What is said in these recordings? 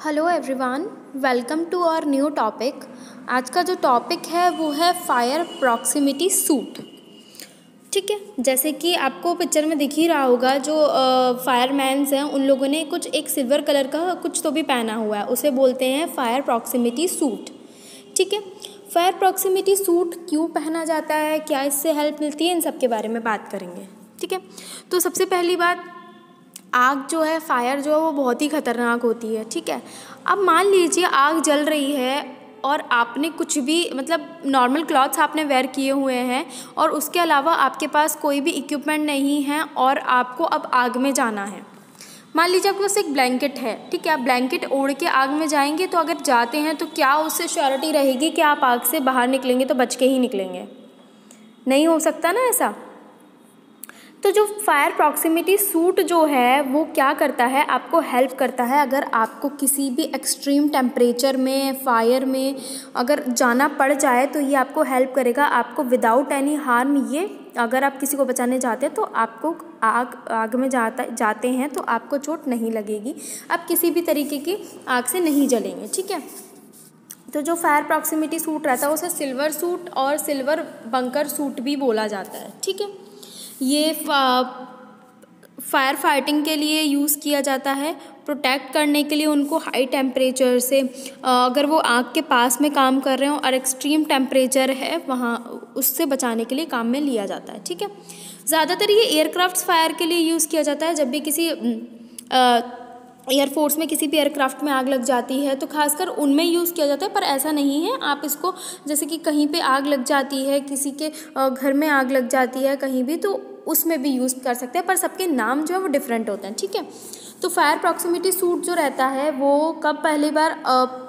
Hello everyone welcome to our new topic आज का जो टॉपिक है, वो है फायर प्रॉक्सिमिटी सूट ठीक है? जैसे कि आपको पिक्चर में दिख ही रहा होगा, जो फायरमैन्स हैं, उन लोगों ने कुछ एक सिल्वर कलर का कुछ तो भी पहना हुआ है। उसे बोलते हैं फायर प्रॉक्सिमिटी सूट ठीक है? फायर प्रॉक्सिमिटी सूट क्यों पहना जाता है? क्या इससे हेल्प मिलती है? इन सब के बारे में बात करेंगे। ठीक है? तो सबसे पहली बात आग जो है फायर जो है, वो बहुत ही ख़तरनाक होती है, ठीक है? अब मान लीजिए आग जल रही है और आपने कुछ भी मतलब नॉर्मल क्लॉथ्स आपने वेयर किए हुए हैं और उसके अलावा आपके पास कोई भी इक्विपमेंट नहीं है और आपको अब आग में जाना है। मान लीजिए आपके पास एक ब्लैंकेट है, ठीक है? आप ब्लैंकेट ओढ़ के आग में जाएँगे तो अगर जाते हैं तो क्या उससे श्योरिटी रहेगी कि आप आग से बाहर निकलेंगे तो बच के ही निकलेंगे? नहीं हो सकता ना ऐसा? तो जो फायर प्रॉक्सिमिटी सूट जो है, वो क्या करता है? आपको हेल्प करता है अगर आपको किसी भी एक्सट्रीम टेम्परेचर में फायर में अगर जाना पड़ जाए तो ये आपको हेल्प करेगा। आपको विदाउट एनी हार्म ये अगर आप किसी को बचाने जाते हैं तो आपको आग आग में जाता, जाते हैं तो आपको चोट नहीं लगेगी। आप किसी भी तरीके की आग से नहीं जलेंगे, ठीक है? तो जो फायर प्रॉक्सिमिटी सूट रहता है, उसे सिल्वर सूट और सिल्वर बंकर सूट भी बोला जाता है, ठीक है? ये फायर फाइटिंग के लिए यूज़ किया जाता है। प्रोटेक्ट करने के लिए उनको हाई टेम्परेचर से अगर वो आग के पास में काम कर रहे हो और एक्सट्रीम टेम्परेचर है, वहाँ, उससे बचाने के लिए काम में लिया जाता है, ठीक है? ज़्यादातर ये एयरक्राफ्ट फायर के लिए यूज़ किया जाता है। जब भी किसी एयरफोर्स में किसी भी एयरक्राफ्ट में आग लग जाती है तो खासकर उनमें यूज़ किया जाता है, पर ऐसा नहीं है। आप इसको, जैसे कि कहीं पे आग लग जाती है, किसी के घर में आग लग जाती है, कहीं भी तो उसमें भी यूज़ कर सकते हैं, पर सबके नाम जो है वो डिफरेंट होते हैं, ठीक है? तो फायर प्रॉक्सिमिटी सूट जो रहता है, वो कब पहली बार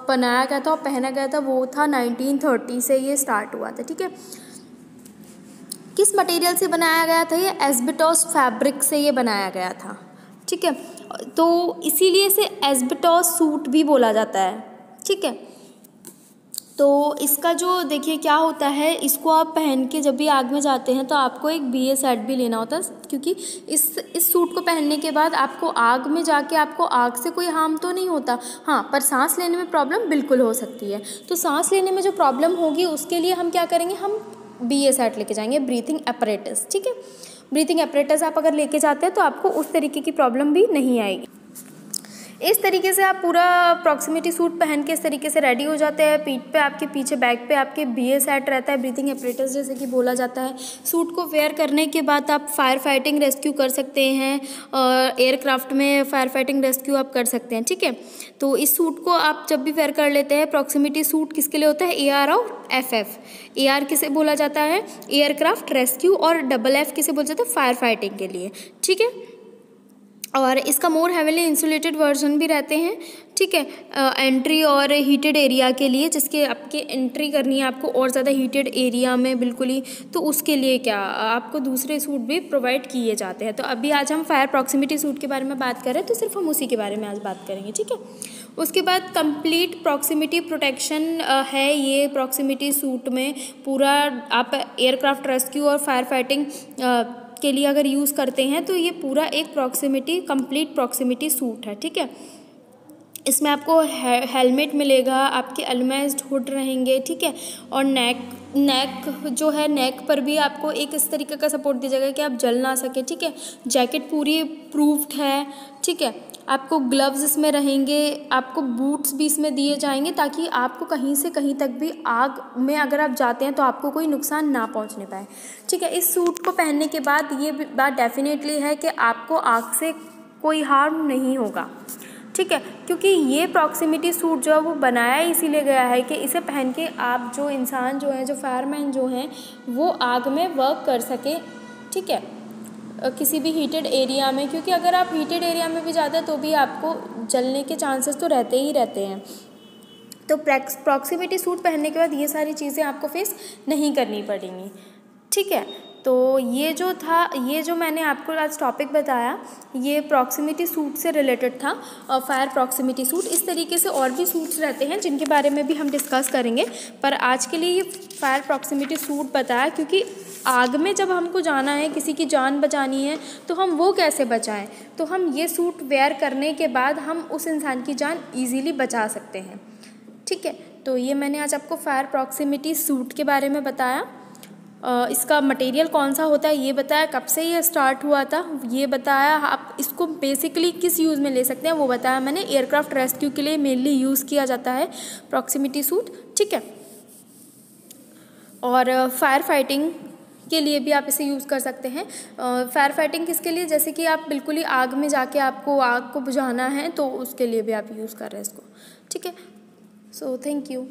बनाया गया था और पहना गया था? वो था 1930 से ये स्टार्ट हुआ था, ठीक है? किस मटेरियल से बनाया गया था ये? एसबिटॉस फैब्रिक से ये बनाया गया था, ठीक है? तो इसीलिए इसे एसबिटॉस सूट भी बोला जाता है, ठीक है? तो इसका जो, देखिए क्या होता है, इसको आप पहन के जब भी आग में जाते हैं तो आपको एक बी ए सेट भी लेना होता है, क्योंकि इस इस सूट को पहनने के बाद आपको आग में जाके आपको आग से कोई हार्म तो नहीं होता। हाँ पर सांस लेने में प्रॉब्लम बिल्कुल हो सकती है। तो सांस लेने में जो प्रॉब्लम होगी, उसके लिए हम क्या करेंगे, हम बी ए सेट लेके जाएँगे ब्रीथिंग अपरेटस ठीक है? ब्रीथिंग अपरेटस आप अगर लेके जाते हैं तो आपको उस तरीके की प्रॉब्लम भी नहीं आएगी। इस तरीके से आप पूरा अप्रॉक्सीमेटी सूट पहन के इस तरीके से रेडी हो जाते हैं। पीठ पे आपके पीछे बैक पे आपके बी ए सेट रहता है ब्रीथिंग अपरेटस जैसे कि बोला जाता है। सूट को वेयर करने के बाद आप फायर फाइटिंग रेस्क्यू कर सकते हैं और एयरक्राफ्ट में फायर फाइटिंग रेस्क्यू आप कर सकते हैं, ठीक है? तो इस सूट को आप जब भी वेयर कर लेते हैं प्रॉक्सिमिटी सूट किसके लिए होता है? ए आर और एफ़ एफ़ ए आर किसे बोला जाता है? एयरक्राफ्ट रेस्क्यू और डबल एफ़ किसे बोला जाता है? फायर फाइटिंग के लिए, ठीक है? और इसका मोर हेवनली इंसुलेटेड वर्जन भी रहते हैं, ठीक है? एंट्री और हीटेड एरिया के लिए, जिसके आपके एंट्री करनी है, आपको और ज़्यादा हीटेड एरिया में बिल्कुल ही तो उसके लिए क्या? आपको दूसरे सूट भी प्रोवाइड किए जाते हैं। तो अभी आज हम फायर प्रॉक्सिमिटी सूट के बारे में बात कर रहे हैं तो सिर्फ़ हम उसी के बारे में आज बात करेंगे, ठीक है? उसके बाद कंप्लीट प्रॉक्सिमिटी प्रोटेक्शन है ये प्रॉक्सिमिटी सूट में। पूरा आप एयरक्राफ्ट रेस्क्यू और फायर फाइटिंग के लिए अगर यूज़ करते हैं तो ये पूरा एक प्रॉक्सिमिटी कंप्लीट प्रॉक्सिमिटी सूट है, ठीक है? इसमें आपको हेलमेट मिलेगा, आपके अलमेस्ड हुड रहेंगे, ठीक है? और नेक नेक जो है नेक पर भी आपको एक इस तरीके का सपोर्ट दिया जाएगा कि आप जल ना सके, ठीक है? जैकेट पूरी प्रूफ्ड है, ठीक है? आपको ग्लव्स इसमें रहेंगे, आपको बूट्स भी इसमें दिए जाएँगे ताकि आपको कहीं से कहीं तक भी आग में अगर आप जाते हैं तो आपको कोई नुकसान ना पहुँचने पाए। ठीक है, इस सूट को पहनने के बाद ये बात डेफिनेटली है कि आपको आग से कोई हार्म नहीं होगा। ठीक है, क्योंकि ये प्रॉक्सिमिटी सूट जो है वो बनाया इसीलिए गया है कि इसे पहन के आप जो इंसान जो हैं, जो फायरमैन जो हैं, वो आग में वर्क कर सकें। ठीक है किसी भी हीटेड एरिया में, क्योंकि अगर आप हीटेड एरिया में भी जाते हैं तो भी आपको जलने के चांसेस तो रहते ही रहते हैं। तो प्रॉक्सिमिटी सूट पहनने के बाद ये सारी चीज़ें आपको फेस नहीं करनी पड़ेंगी। ठीक है? तो ये जो था, ये जो मैंने आपको आज टॉपिक बताया, ये प्रॉक्सिमिटी सूट से रिलेटेड था फायर प्रॉक्सिमिटी सूट इस तरीके से और भी सूट्स रहते हैं, जिनके बारे में भी हम डिस्कस करेंगे। पर आज के लिए ये फायर प्रॉक्सिमिटी सूट बताया, क्योंकि आग में जब हमको जाना है, किसी की जान बचानी है तो हम वो कैसे बचाएँ? तो हम ये सूट वेयर करने के बाद हम उस इंसान की जान इजीली बचा सकते हैं। ठीक है? तो ये मैंने आज आपको फायर प्रॉक्सिमिटी सूट के बारे में बताया। इसका मटेरियल कौन सा होता है, ये बताया, कब से ये स्टार्ट हुआ था, ये बताया, आप इसको बेसिकली किस यूज़ में ले सकते हैं, वो बताया मैंने एयरक्राफ्ट रेस्क्यू के लिए मेनली यूज़ किया जाता है प्रॉक्सिमिटी सूट ठीक है? और फायर फाइटिंग के लिए भी आप इसे यूज़ कर सकते हैं। फायर फाइटिंग किसके लिए, जैसे कि आप बिल्कुल ही आग में जाके आपको आग को बुझाना है तो उसके लिए भी आप यूज़ कर रहे हैं इसको, ठीक है? So thank you